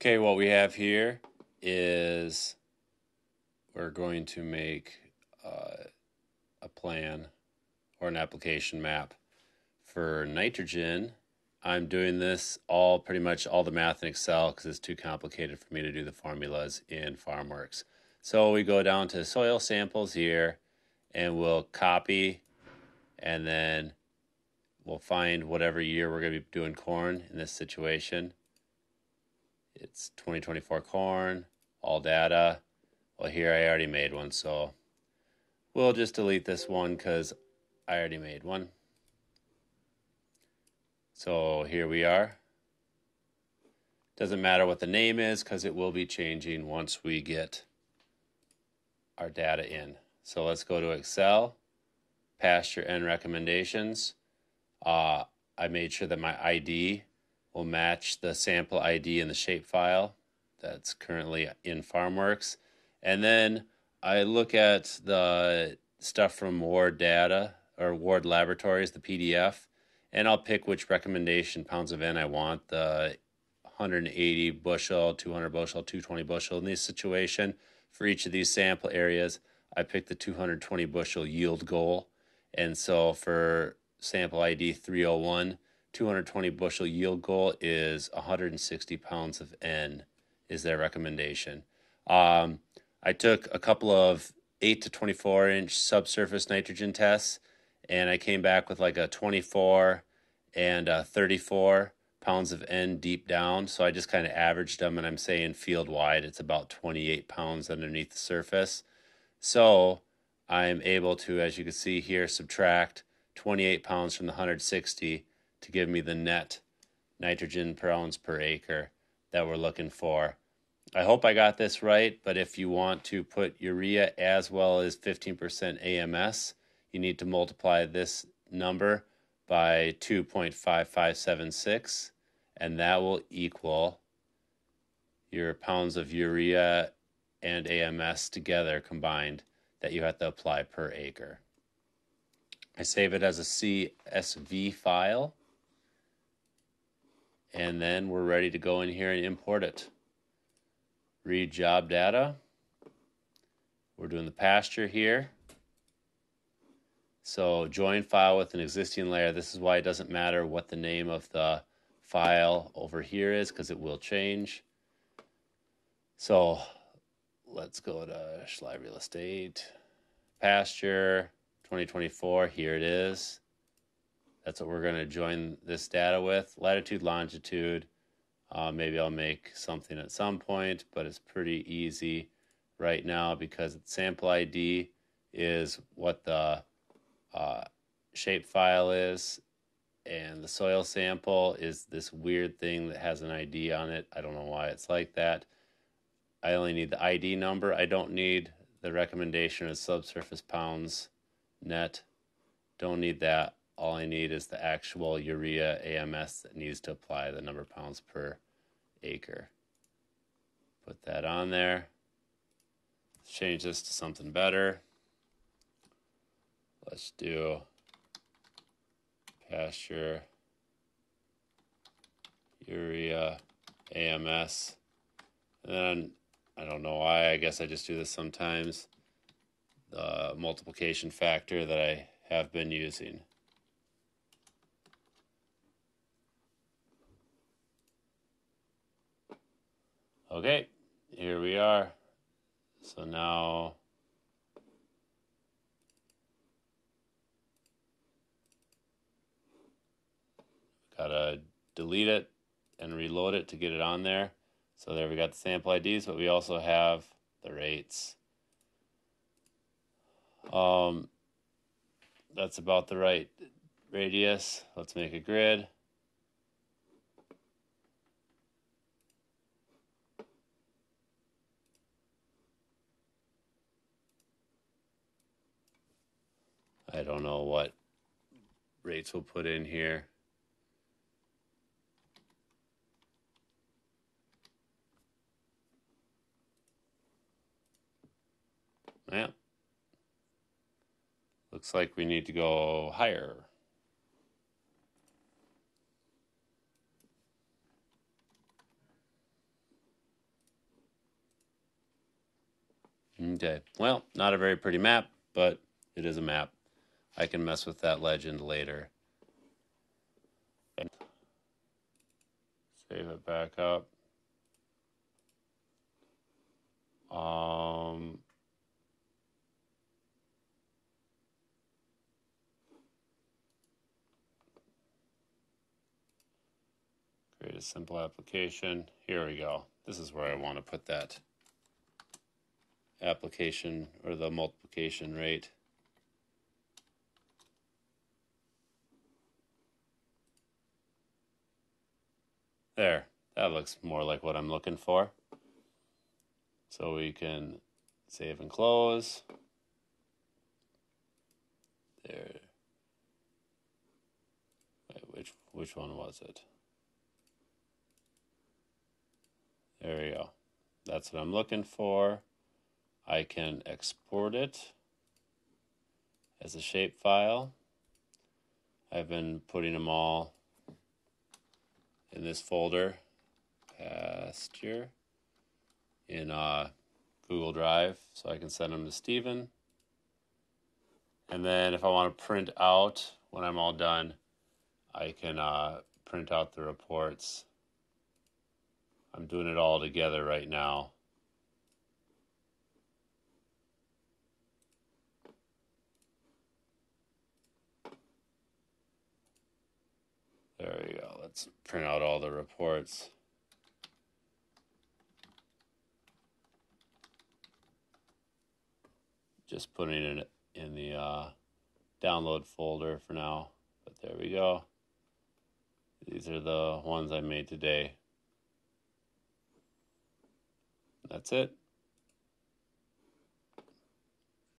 Okay, what we have here is we're going to make uh, a plan or an application map for nitrogen. I'm doing this all pretty much all the math in Excel because it's too complicated for me to do the formulas in FarmWorks. So we go down to soil samples here and we'll copy and then we'll find whatever year we're going to be doing corn in this situation. It's 2024 corn, all data. Well, here I already made one, so we'll just delete this one because I already made one. So here we are. Doesn't matter what the name is because it will be changing once we get our data in. So let's go to Excel, pasture and recommendations. Uh, I made sure that my ID will match the sample ID in the shapefile that's currently in FarmWorks. And then I look at the stuff from Ward Data or Ward Laboratories, the PDF, and I'll pick which recommendation pounds of N I want the 180 bushel, 200 bushel, 220 bushel in this situation. For each of these sample areas, I picked the 220 bushel yield goal. And so for sample ID 301, 220 bushel yield goal is 160 pounds of N, is their recommendation. Um, I took a couple of 8 to 24 inch subsurface nitrogen tests, and I came back with like a 24 and a 34 pounds of N deep down. So I just kind of averaged them, and I'm saying field wide, it's about 28 pounds underneath the surface. So I'm able to, as you can see here, subtract 28 pounds from the 160 to give me the net nitrogen per ounce per acre that we're looking for. I hope I got this right, but if you want to put urea as well as 15% AMS, you need to multiply this number by 2.5576, and that will equal your pounds of urea and AMS together combined that you have to apply per acre. I save it as a CSV file, and then we're ready to go in here and import it. Read job data. We're doing the pasture here. So join file with an existing layer. This is why it doesn't matter what the name of the file over here is because it will change. So let's go to Schley Real Estate, pasture 2024. Here it is. That's what we're going to join this data with. Latitude, longitude. Uh, maybe I'll make something at some point, but it's pretty easy right now because sample ID is what the uh, shape file is, and the soil sample is this weird thing that has an ID on it. I don't know why it's like that. I only need the ID number. I don't need the recommendation of subsurface pounds net. Don't need that. All I need is the actual urea AMS that needs to apply the number of pounds per acre. Put that on there. Let's change this to something better. Let's do pasture, urea, AMS. And then I don't know why, I guess I just do this sometimes. The multiplication factor that I have been using. Okay, here we are. So now gotta delete it and reload it to get it on there. So there we got the sample IDs, but we also have the rates. Um, that's about the right radius. Let's make a grid. I don't know what rates will put in here. Yeah. Looks like we need to go higher. Okay. Well, not a very pretty map, but it is a map. I can mess with that legend later. Save it back up. Um, create a simple application. Here we go. This is where I want to put that application or the multiplication rate. There, that looks more like what I'm looking for. So we can save and close. There. Wait, which which one was it? There we go. That's what I'm looking for. I can export it as a shapefile. I've been putting them all in this folder pasture in uh, Google Drive so I can send them to Steven. And then if I want to print out when I'm all done, I can uh, print out the reports. I'm doing it all together right now. There we Let's print out all the reports. Just putting it in the uh, download folder for now. But there we go. These are the ones I made today. That's it.